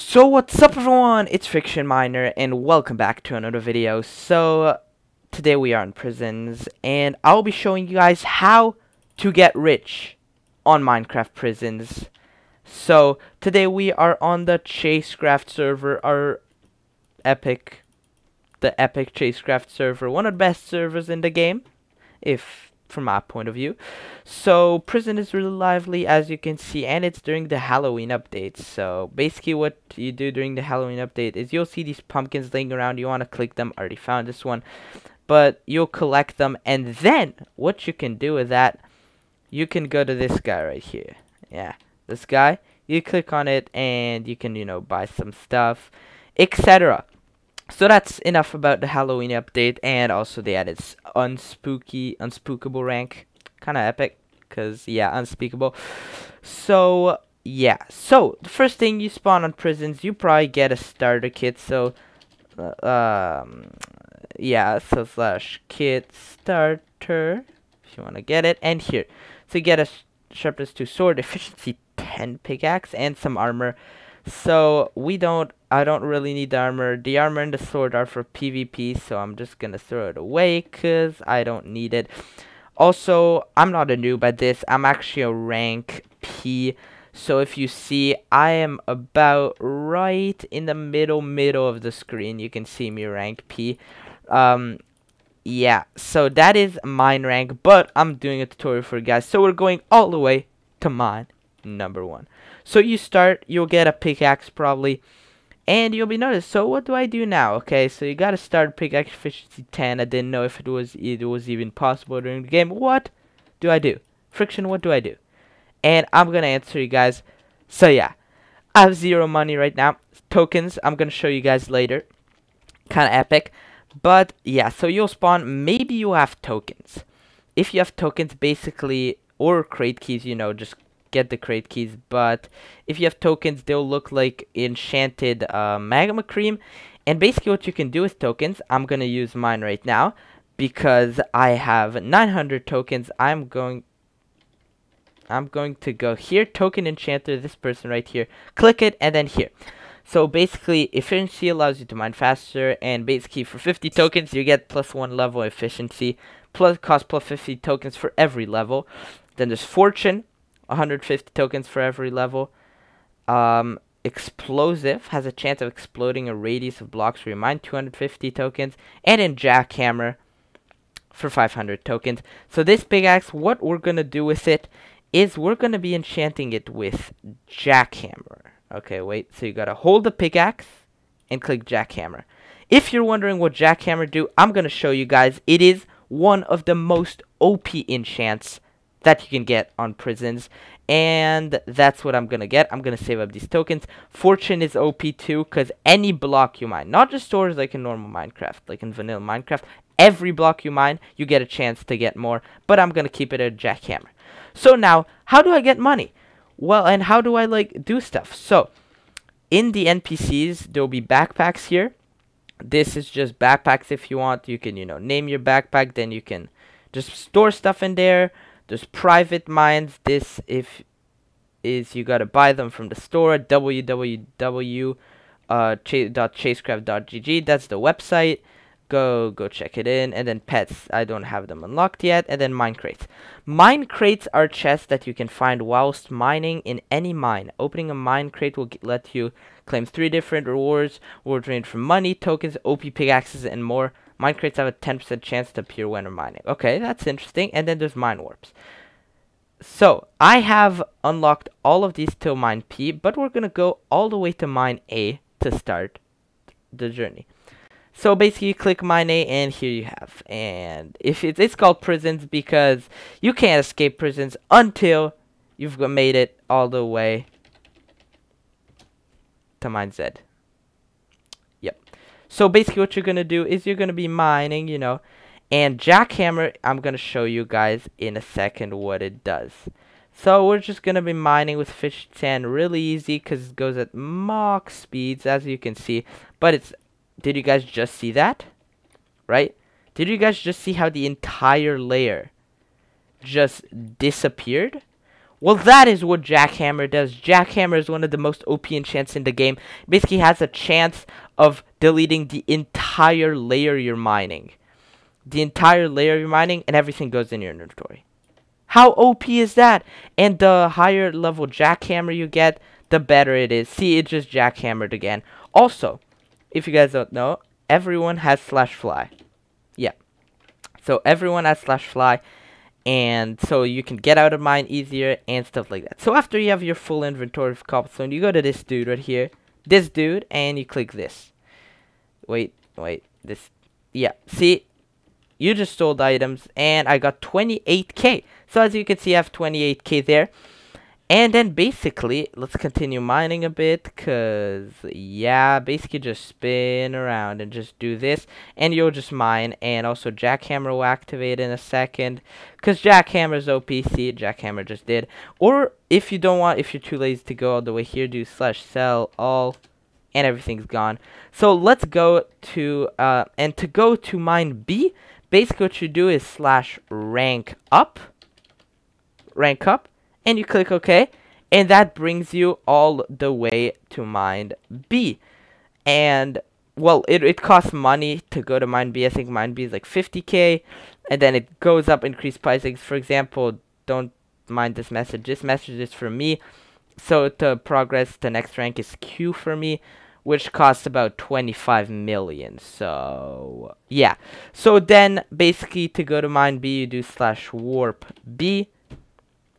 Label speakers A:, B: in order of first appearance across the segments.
A: So what's up everyone, it's Friction Miner and welcome back to another video. So today we are in prisons and I'll be showing you guys how to get rich on Minecraft prisons. So today we are on the Chasecraft server, our epic, the epic Chasecraft server, one of the best servers in the game, if from my point of view. So prison is really lively as you can see and it's during the Halloween update. So basically what you do during the Halloween update is you'll see these pumpkins laying around. You want to click them. I already found this one. But you'll collect them and then what you can do with that you can go to this guy right here. Yeah, this guy. You click on it and you can, you know, buy some stuff, etc. So that's enough about the Halloween update, and also they added unspooky, unspookable rank, kind of epic, cause yeah, unspeakable. So yeah, so the first thing you spawn on prisons, you probably get a starter kit. So uh, um, yeah, so slash kit starter if you want to get it, and here, so you get a sharpness two sword, efficiency 10 pickaxe, and some armor. So we don't, I don't really need the armor. The armor and the sword are for PvP, so I'm just gonna throw it away because I don't need it. Also, I'm not a noob at this. I'm actually a rank P. So if you see, I am about right in the middle, middle of the screen. You can see me rank P. Um, yeah, so that is mine rank, but I'm doing a tutorial for you guys. So we're going all the way to mine number one. So you start, you'll get a pickaxe probably, and you'll be noticed. So what do I do now? Okay, so you gotta start pickaxe efficiency 10. I didn't know if it was it was even possible during the game. What do I do? Friction, what do I do? And I'm gonna answer you guys. So yeah, I have zero money right now. Tokens, I'm gonna show you guys later. Kinda epic. But yeah, so you'll spawn, maybe you have tokens. If you have tokens, basically, or crate keys, you know, just get the crate keys, but if you have tokens, they'll look like enchanted uh, magma cream. And basically what you can do with tokens, I'm going to use mine right now, because I have 900 tokens, I'm going... I'm going to go here, token enchanter, this person right here, click it, and then here. So basically, efficiency allows you to mine faster, and basically for 50 tokens, you get plus 1 level efficiency, plus cost plus 50 tokens for every level. Then there's fortune, 150 tokens for every level. Um, explosive has a chance of exploding a radius of blocks you mine 250 tokens. And in jackhammer for 500 tokens. So this pickaxe, what we're going to do with it is we're going to be enchanting it with jackhammer. Okay, wait. So you got to hold the pickaxe and click jackhammer. If you're wondering what jackhammer do, I'm going to show you guys. It is one of the most OP enchants that you can get on prisons. And that's what I'm going to get. I'm going to save up these tokens. Fortune is OP too, because any block you mine, not just stores like in normal Minecraft, like in vanilla Minecraft, every block you mine, you get a chance to get more. But I'm going to keep it a jackhammer. So now, how do I get money? Well, and how do I, like, do stuff? So, in the NPCs, there will be backpacks here. This is just backpacks if you want. You can, you know, name your backpack. Then you can just store stuff in there. There's private mines. This if is you gotta buy them from the store at www.chasecraft.gg. Uh, That's the website. Go go check it in. And then pets. I don't have them unlocked yet. And then mine crates. Mine crates are chests that you can find whilst mining in any mine. Opening a mine crate will let you claim three different rewards. Rewards range from money, tokens, OP pickaxes, and more. Mine crates have a 10% chance to appear when mining. Okay, that's interesting. And then there's mine warps. So, I have unlocked all of these till mine P, but we're going to go all the way to mine A to start the journey. So basically you click mine A and here you have. And if it's, it's called prisons because you can't escape prisons until you've made it all the way to mine Z. So basically what you're going to do is you're going to be mining, you know, and jackhammer, I'm going to show you guys in a second what it does. So we're just going to be mining with fish sand really easy because it goes at Mach speeds as you can see. But it's, did you guys just see that? Right? Did you guys just see how the entire layer just disappeared? Well, that is what Jackhammer does. Jackhammer is one of the most OP enchants in the game. Basically has a chance of deleting the entire layer you're mining. The entire layer you're mining, and everything goes in your inventory. How OP is that? And the higher level jackhammer you get, the better it is. See, it just jackhammered again. Also, if you guys don't know, everyone has slash fly. Yeah. So everyone has slash fly. And so you can get out of mine easier and stuff like that. So after you have your full inventory of cobblestone, you go to this dude right here. This dude, and you click this. Wait, wait. This. Yeah. See? You just sold items, and I got 28k. So as you can see, I have 28k there. And then basically, let's continue mining a bit, because, yeah, basically just spin around and just do this, and you'll just mine, and also Jackhammer will activate in a second, because Jackhammer's OPC, Jackhammer just did, or if you don't want, if you're too lazy to go all the way here, do slash sell all, and everything's gone. So let's go to, uh, and to go to mine B, basically what you do is slash rank up, rank up, and you click OK, and that brings you all the way to mine B. And, well, it, it costs money to go to mine B. I think mine B is like 50k, and then it goes up increased pricing. For example, don't mind this message. This message is for me. So to progress, the next rank is Q for me, which costs about 25 million. So, yeah. So then, basically, to go to mine B, you do slash warp B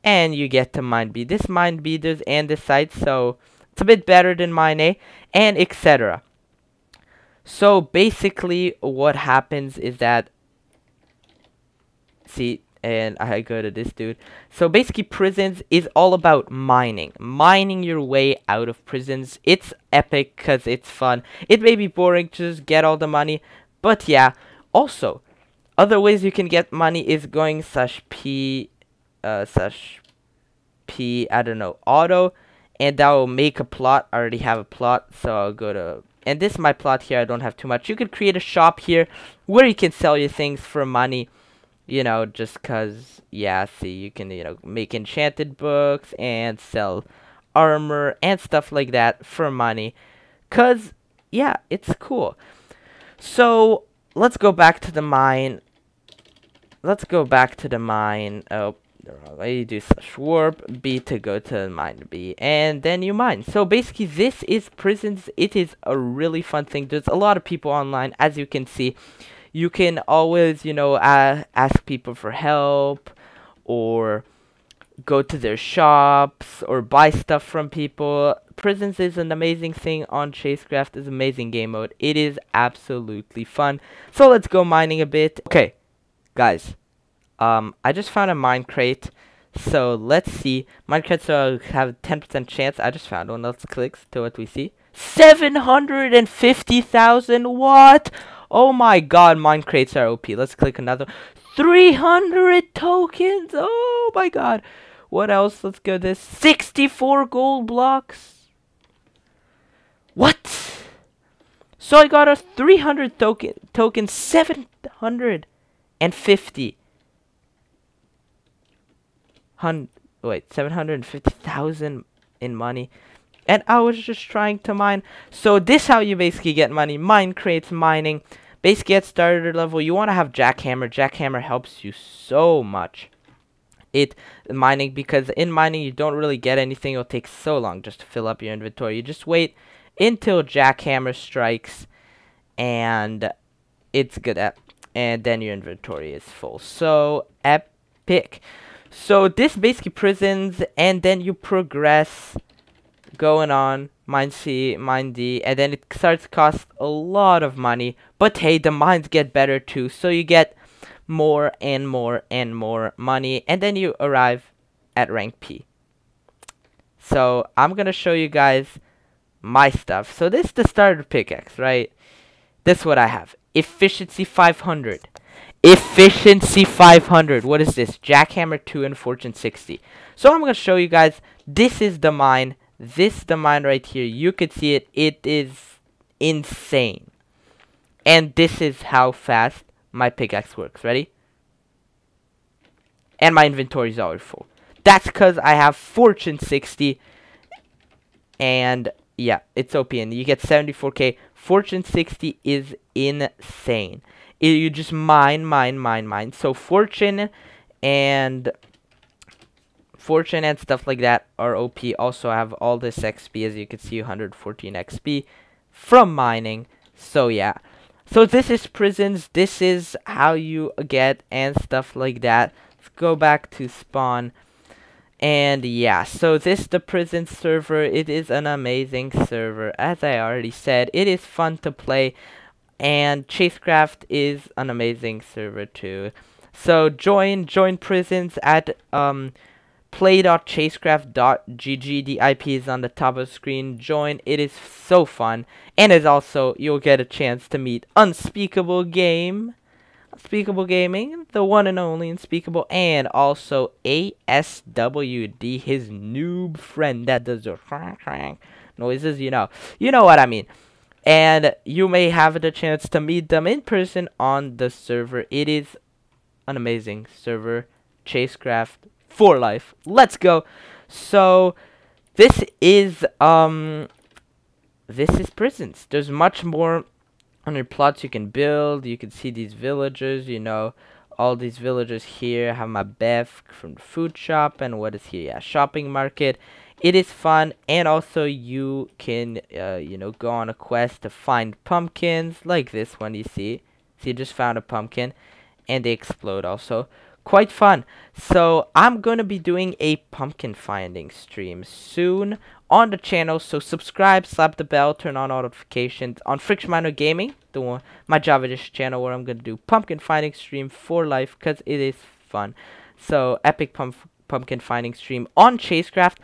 A: and you get to mine B. This mine B does andesite, so it's a bit better than mine A, and etc. So basically, what happens is that, see, and I go to this dude. So basically, prisons is all about mining, mining your way out of prisons. It's epic because it's fun. It may be boring to just get all the money, but yeah. Also, other ways you can get money is going slash p uh, slash p I don't know auto and that will make a plot. I already have a plot so I'll go to and this is my plot here. I don't have too much. You could create a shop here where you can sell your things for money you know just cuz yeah see you can you know make enchanted books and sell armor and stuff like that for money cuz yeah it's cool. So let's go back to the mine. Let's go back to the mine. Oh you do slash warp B to go to mine B, and then you mine. So basically, this is prisons. It is a really fun thing. There's a lot of people online, as you can see. You can always, you know, uh, ask people for help, or go to their shops, or buy stuff from people. Prisons is an amazing thing on Chasecraft. is amazing game mode. It is absolutely fun. So let's go mining a bit. Okay, guys um, I just found a mine crate. So let's see. Mine crates have 10% chance. I just found one. Let's click to what we see. 750,000. What? Oh my god, mine crates are OP. Let's click another. 300 tokens. Oh my god. What else? Let's go this. 64 gold blocks. What? So I got a 300 token token 750 wait, 750,000 in money. And I was just trying to mine. So this how you basically get money. Mine crates mining. Basically at starter level, you want to have jackhammer. Jackhammer helps you so much. It mining because in mining you don't really get anything. It'll take so long just to fill up your inventory. You just wait until jackhammer strikes and it's good at and then your inventory is full. So epic. So this basically prisons, and then you progress going on, mine C, mine D, and then it starts to cost a lot of money. But hey, the mines get better too, so you get more and more and more money, and then you arrive at rank P. So I'm gonna show you guys my stuff. So this is the starter pickaxe, right? This is what I have. Efficiency 500. Efficiency 500. What is this? Jackhammer 2 and Fortune 60. So I'm going to show you guys. This is the mine. This is the mine right here. You could see it. It is insane. And this is how fast my pickaxe works. Ready? And my inventory is already full. That's because I have Fortune 60. And yeah, it's OP. And you get 74k. Fortune 60 is insane. You just mine, mine, mine, mine. So Fortune and Fortune and stuff like that are OP. Also have all this XP as you can see 114 XP from mining. So yeah. So this is prisons. This is how you get and stuff like that. Let's go back to spawn. And yeah, so this the prison server. It is an amazing server. As I already said, it is fun to play. And Chasecraft is an amazing server too. So join join prisons at um play.chasecraft.gg. The IP is on the top of the screen. Join. It is so fun. And as also, you'll get a chance to meet Unspeakable Game. Unspeakable Gaming, the one and only Unspeakable, and also ASWD, his noob friend that does the noises, you know. You know what I mean. And you may have the chance to meet them in person on the server. It is an amazing server. Chasecraft for life. Let's go. So this is um this is prisons. There's much more on your plots you can build. You can see these villagers, you know, all these villagers here have my Bev from the food shop and what is here? Yeah, shopping market. It is fun and also you can uh, you know go on a quest to find pumpkins like this one you see. See, you just found a pumpkin and they explode also quite fun. So I'm going to be doing a pumpkin finding stream soon on the channel. So subscribe, slap the bell, turn on all notifications on Friction Miner Gaming, the one my Java Edition channel where I'm going to do pumpkin finding stream for life because it is fun. So epic pump pumpkin finding stream on Chasecraft.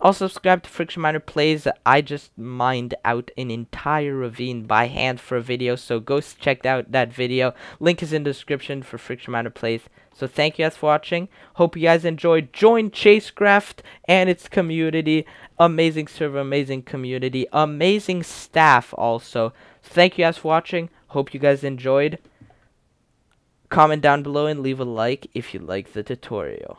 A: Also subscribe to Friction Miner Plays. I just mined out an entire ravine by hand for a video, so go check out that video. Link is in the description for Friction Miner Plays. So thank you guys for watching. Hope you guys enjoyed. Join Chasecraft and its community. Amazing server, amazing community, amazing staff also. So thank you guys for watching. Hope you guys enjoyed. Comment down below and leave a like if you like the tutorial.